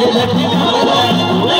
Let me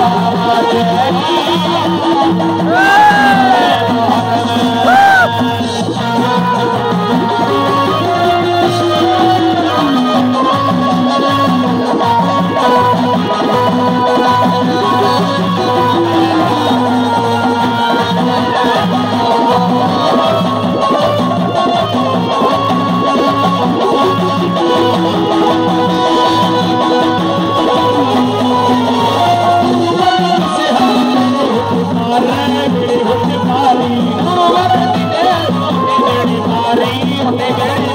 Oh, my God. जाए